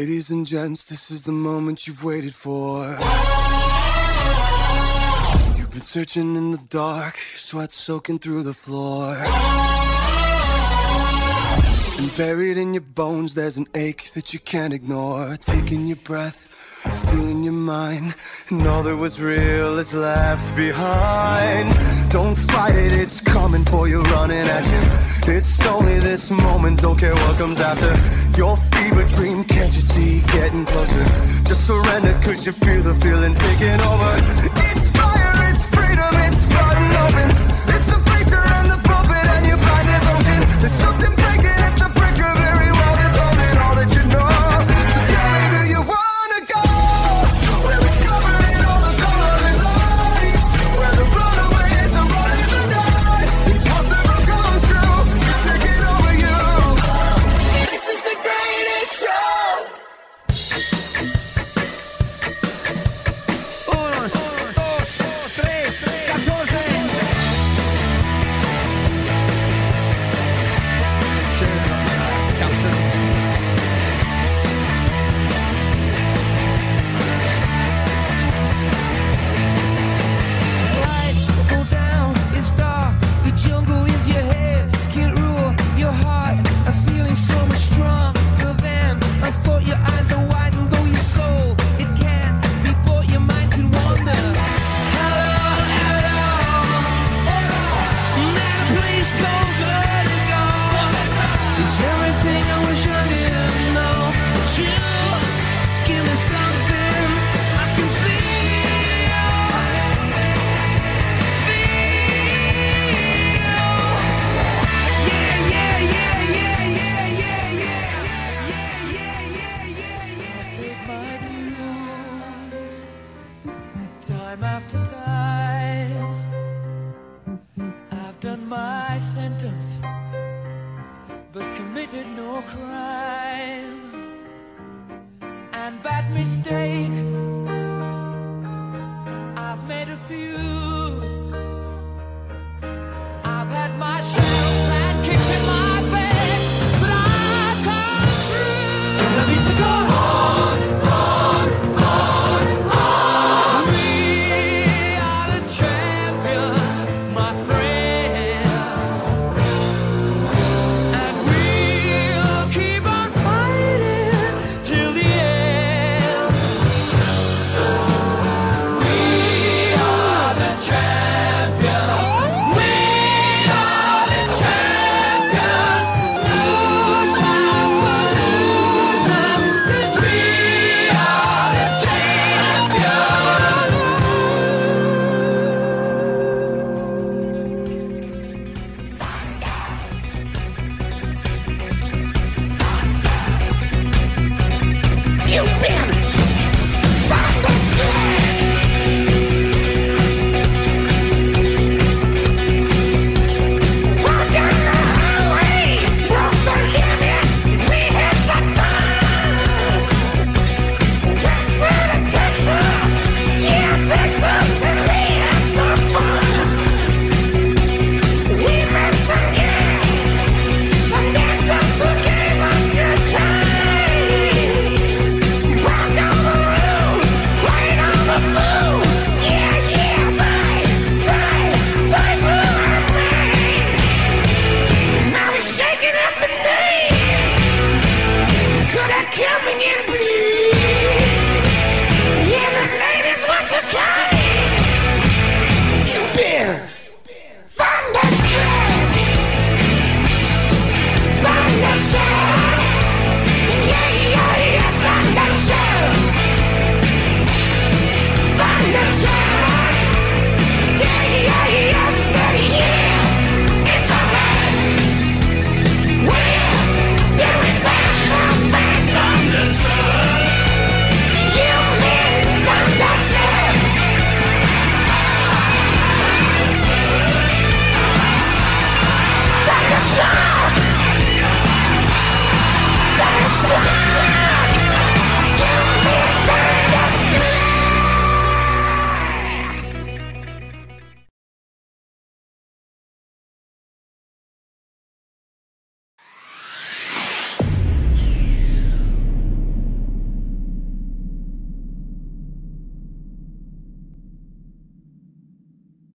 Ladies and gents, this is the moment you've waited for. You've been searching in the dark, sweat soaking through the floor. And buried in your bones, there's an ache that you can't ignore. Taking your breath, stealing your mind. And all that was real is left behind. Don't fight it, it's coming for you, running at you. It's only this moment, don't care what comes after. Your fever dream, can't you see, getting closer? Just surrender, cause you feel the feeling taking over. It's committed no crime. And bad mistakes I've made a few.